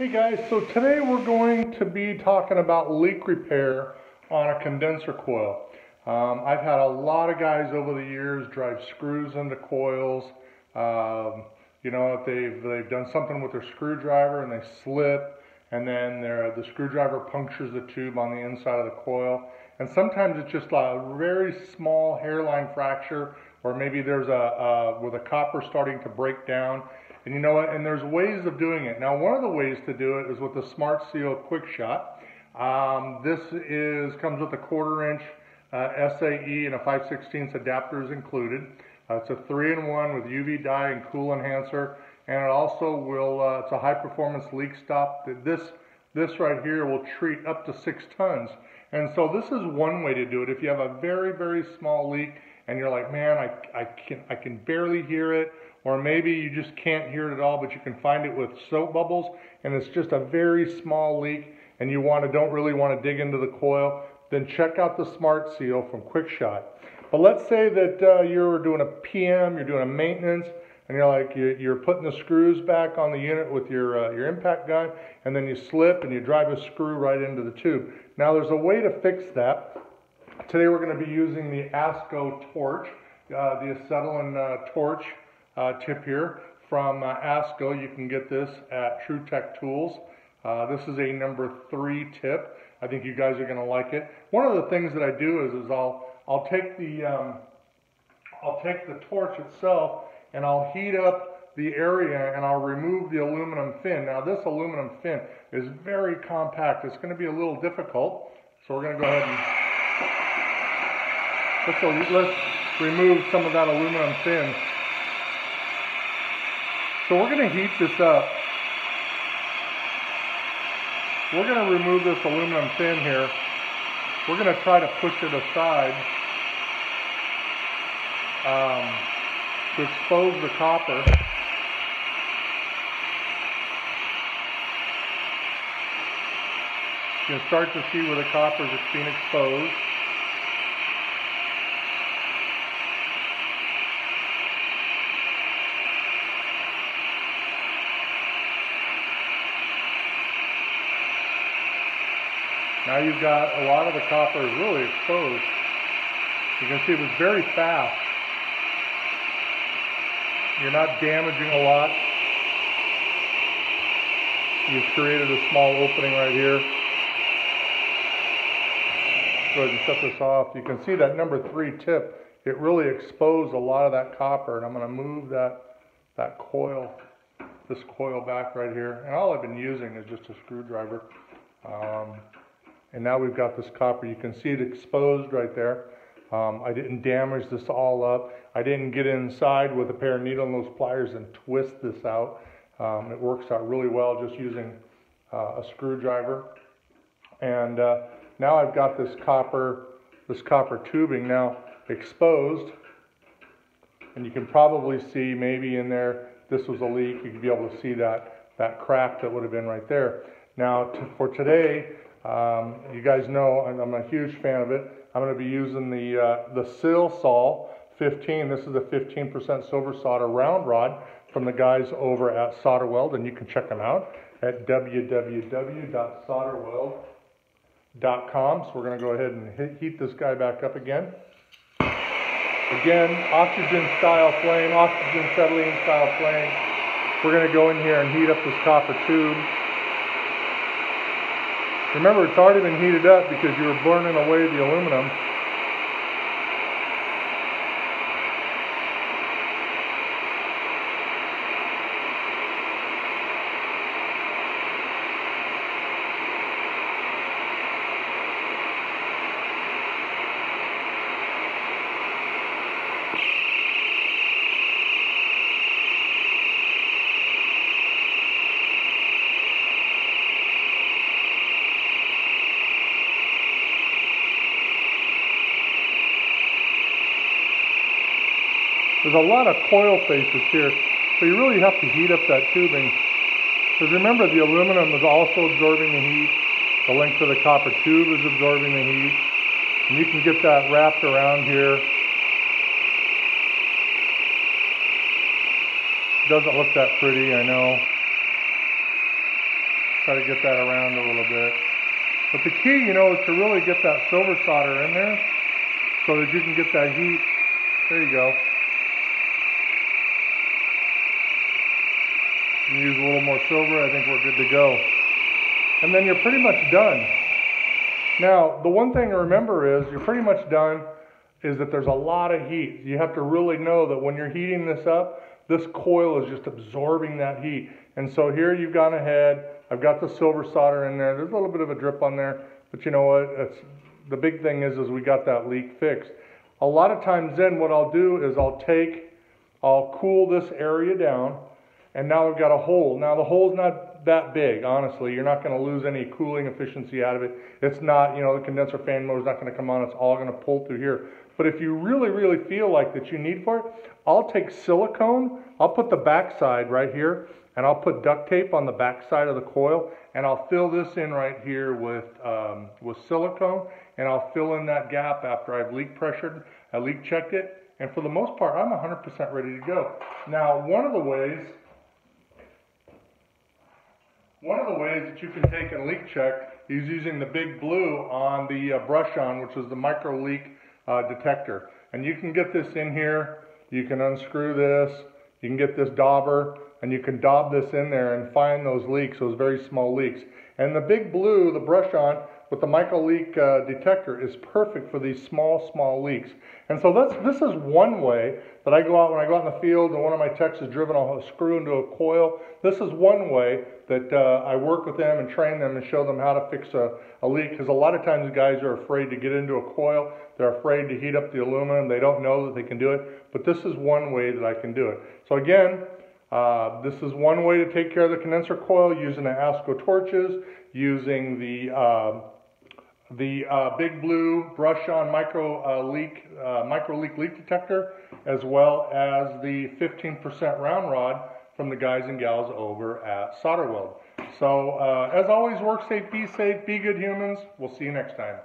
Hey guys, so today we're going to be talking about leak repair on a condenser coil. Um, I've had a lot of guys over the years drive screws into coils. Um, you know, they've, they've done something with their screwdriver and they slip and then the screwdriver punctures the tube on the inside of the coil. And sometimes it's just a very small hairline fracture or maybe there's a, a where the copper starting to break down and you know what? And there's ways of doing it. Now, one of the ways to do it is with the Smart Seal Quick Shot. Um, this is comes with a quarter inch uh, SAE and a 5 16 adapter is included. Uh, it's a three-in-one with UV dye and cool enhancer, and it also will. Uh, it's a high-performance leak stop. This this right here will treat up to six tons. And so this is one way to do it. If you have a very very small leak and you're like, man, I I can I can barely hear it or maybe you just can't hear it at all, but you can find it with soap bubbles, and it's just a very small leak, and you want to don't really want to dig into the coil, then check out the Smart Seal from QuickShot. But let's say that uh, you're doing a PM, you're doing a maintenance, and you're like you're putting the screws back on the unit with your uh, your impact gun, and then you slip and you drive a screw right into the tube. Now there's a way to fix that. Today we're going to be using the ASCO torch, uh, the acetylene uh, torch uh, tip here from uh, ASCO. You can get this at TruTech Tools. Uh, this is a number three tip. I think you guys are going to like it. One of the things that I do is, is I'll I'll take the um, I'll take the torch itself and I'll heat up the area and I'll remove the aluminum fin. Now this aluminum fin is very compact. It's going to be a little difficult, so we're going to go ahead and let's, let's remove some of that aluminum fin. So we're going to heat this up. We're going to remove this aluminum fin here. We're going to try to push it aside um, to expose the copper. You can start to see where the copper is being exposed. Now you've got a lot of the copper is really exposed. You can see it was very fast. You're not damaging a lot. You've created a small opening right here. Go ahead and shut this off. You can see that number three tip, it really exposed a lot of that copper and I'm going to move that, that coil, this coil back right here. And all I've been using is just a screwdriver. Um, and now we've got this copper. You can see it exposed right there. Um, I didn't damage this all up. I didn't get inside with a pair of needle nose pliers and twist this out. Um, it works out really well just using uh, a screwdriver. And uh, now I've got this copper, this copper tubing now exposed. And you can probably see maybe in there, this was a leak. You could be able to see that, that crack that would have been right there. Now for today, um, you guys know I'm a huge fan of it. I'm going to be using the, uh, the Silsol 15. This is a 15% silver solder round rod from the guys over at Solderweld, and you can check them out at www.solderweld.com. So we're going to go ahead and heat this guy back up again. Again, oxygen style flame, oxygen acetylene style flame. We're going to go in here and heat up this copper tube. Remember, it's already been heated up because you were burning away the aluminum. There's a lot of coil faces here, so you really have to heat up that tubing. Because remember, the aluminum is also absorbing the heat. The length of the copper tube is absorbing the heat. And you can get that wrapped around here. Doesn't look that pretty, I know. Try to get that around a little bit. But the key, you know, is to really get that silver solder in there so that you can get that heat. There you go. Use a little more silver, I think we're good to go. And then you're pretty much done. Now, the one thing to remember is you're pretty much done is that there's a lot of heat. You have to really know that when you're heating this up, this coil is just absorbing that heat. And so here you've gone ahead, I've got the silver solder in there. There's a little bit of a drip on there, but you know what? It's, the big thing is, is we got that leak fixed. A lot of times then what I'll do is I'll take, I'll cool this area down, and now we've got a hole. Now the hole's not that big, honestly. You're not going to lose any cooling efficiency out of it. It's not, you know, the condenser fan motor's not going to come on. It's all going to pull through here. But if you really, really feel like that you need for it, I'll take silicone. I'll put the backside right here, and I'll put duct tape on the backside of the coil, and I'll fill this in right here with um, with silicone, and I'll fill in that gap after I've leak pressured, I leak checked it, and for the most part, I'm 100% ready to go. Now, one of the ways one of the ways that you can take a leak check is using the big blue on the uh, brush on, which is the micro leak uh, detector. And you can get this in here, you can unscrew this, you can get this dauber, and you can daub this in there and find those leaks, those very small leaks. And the big blue, the brush on, with the micro leak uh, detector is perfect for these small, small leaks. And so that's, this is one way that I go out, when I go out in the field and one of my techs is driven a screw into a coil, this is one way that uh, I work with them and train them and show them how to fix a, a leak. Because a lot of times guys are afraid to get into a coil. They're afraid to heat up the aluminum. They don't know that they can do it. But this is one way that I can do it. So again, uh, this is one way to take care of the condenser coil using the ASCO torches, using the uh, the uh, Big Blue brush on micro uh, leak uh, micro leak leak detector, as well as the 15% round rod from the guys and gals over at Solderweld. So uh, as always, work safe, be safe, be good humans. We'll see you next time.